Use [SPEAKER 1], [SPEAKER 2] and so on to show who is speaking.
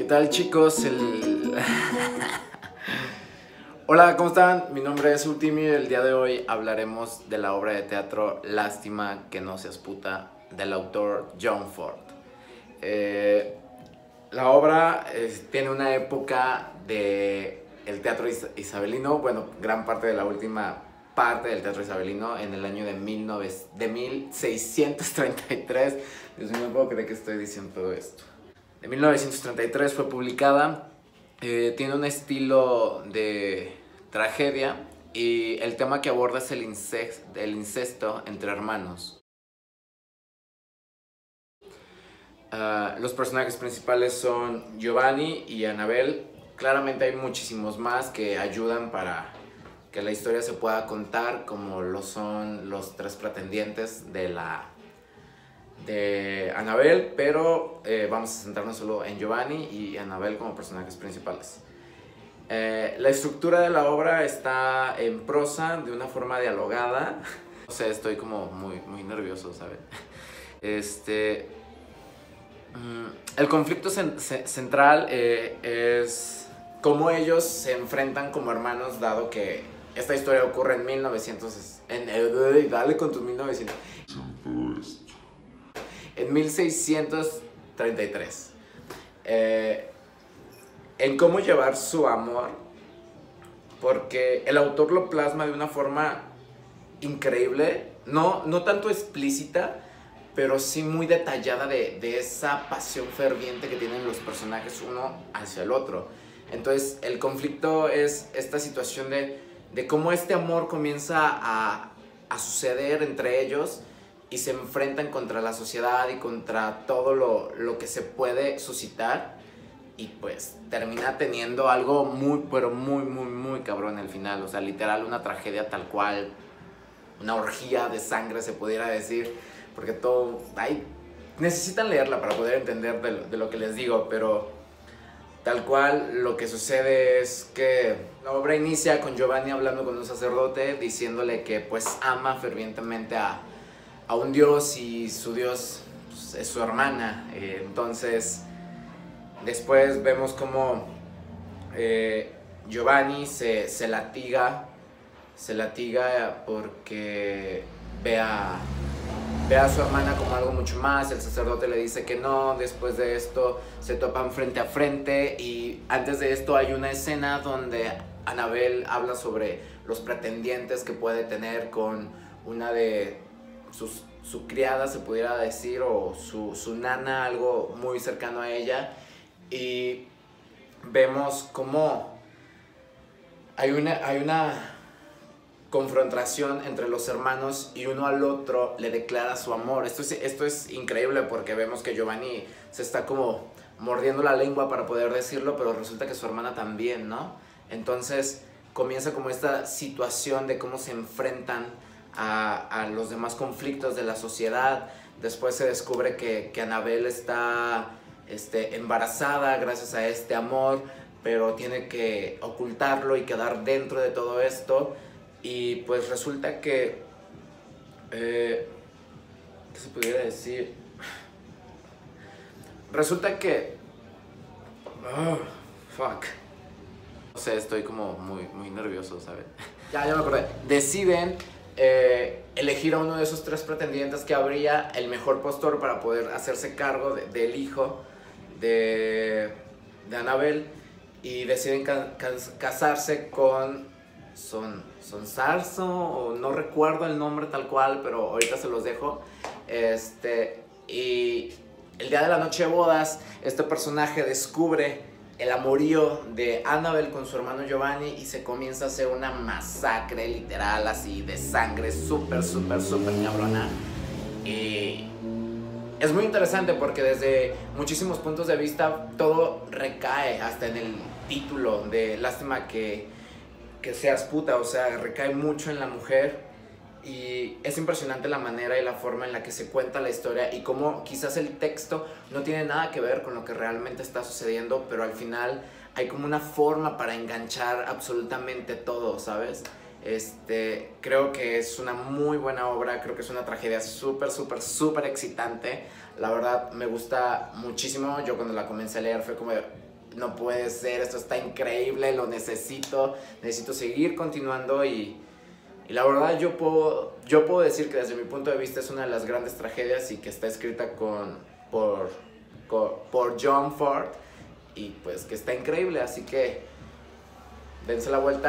[SPEAKER 1] ¿Qué tal chicos? El... Hola, ¿cómo están? Mi nombre es Ultimi y el día de hoy hablaremos de la obra de teatro Lástima que no seas puta del autor John Ford. Eh, la obra tiene una época de teatro isabelino, bueno, gran parte de la última parte del teatro isabelino en el año de, 19, de 1633. Dios mío, no puedo creer que estoy diciendo todo esto. De 1933 fue publicada. Eh, tiene un estilo de tragedia y el tema que aborda es el incesto, entre hermanos. Uh, los personajes principales son Giovanni y Anabel. Claramente hay muchísimos más que ayudan para que la historia se pueda contar, como lo son los tres pretendientes de la de Anabel, pero eh, vamos a centrarnos solo en Giovanni y Anabel como personajes principales. Eh, la estructura de la obra está en prosa, de una forma dialogada. O sea, estoy como muy, muy nervioso, ¿saben? Este, mm, el conflicto central eh, es cómo ellos se enfrentan como hermanos, dado que esta historia ocurre en 1900. En, dale con tus 1900. En 1633. Eh, en cómo llevar su amor, porque el autor lo plasma de una forma increíble, no, no tanto explícita, pero sí muy detallada de, esa pasión ferviente que tienen los personajes uno hacia el otro. Entonces el conflicto es esta situación de, cómo este amor comienza a, suceder entre ellos y se enfrentan contra la sociedad y contra todo lo, lo que se puede suscitar y pues termina teniendo algo muy, pero muy, muy, muy cabrón al final. O sea, literal una tragedia tal cual, una orgía de sangre se pudiera decir, porque todo, ay, necesitan leerla para poder entender de, de lo que les digo, pero tal cual lo que sucede es que la obra inicia con Giovanni hablando con un sacerdote, diciéndole que pues ama fervientemente a, a un dios y su dios pues, es su hermana. Eh, entonces Después vemos como eh, Giovanni se, se, latiga, se latiga porque ve a, ve a su hermana como algo mucho más, el sacerdote le dice que no, después de esto se topan frente a frente y antes de esto hay una escena donde Anabel habla sobre los pretendientes que puede tener con una de su criada se pudiera decir o su, su nana, algo muy cercano a ella y vemos cómo hay una, hay una confrontación entre los hermanos y uno al otro le declara su amor. Esto es, esto es increíble porque vemos que Giovanni se está como mordiendo la lengua para poder decirlo, pero resulta que su hermana también, ¿no? Entonces comienza como esta situación de cómo se enfrentan a, a los demás conflictos de la sociedad. Después se descubre que, que Anabel está este, embarazada gracias a este amor, pero tiene que ocultarlo y quedar dentro de todo esto. Y pues resulta que, eh, ¿qué se pudiera decir? Resulta que, oh, fuck. No sé, estoy como muy, muy nervioso, ¿sabes? ya, ya me acordé. Deciden eh, elegir a uno de esos tres pretendientes que habría el mejor postor para poder hacerse cargo del hijo de, de Anabel y deciden casarse con Son, Son Sarso, no recuerdo el nombre tal cual, pero ahorita se los dejo. Este, y el día de la noche de bodas, este personaje descubre el amorío de Annabel con su hermano Giovanni y se comienza a hacer una masacre literal así de sangre súper, súper, súper cabrona. Y es muy interesante porque desde muchísimos puntos de vista todo recae hasta en el título de lástima que, que seas puta, o sea, recae mucho en la mujer y es impresionante la manera y la forma en la que se cuenta la historia y cómo quizás el texto no tiene nada que ver con lo que realmente está sucediendo, pero al final hay como una forma para enganchar absolutamente todo, ¿sabes? Este, creo que es una muy buena obra, creo que es una tragedia súper, súper, súper excitante. La verdad me gusta muchísimo. Yo cuando la comencé a leer fue como no puede ser, esto está increíble, lo necesito, necesito seguir continuando y, y la verdad yo puedo, yo puedo decir que desde mi punto de vista es una de las grandes tragedias y que está escrita con, por, por John Ford y pues que está increíble, así que dense la vuelta.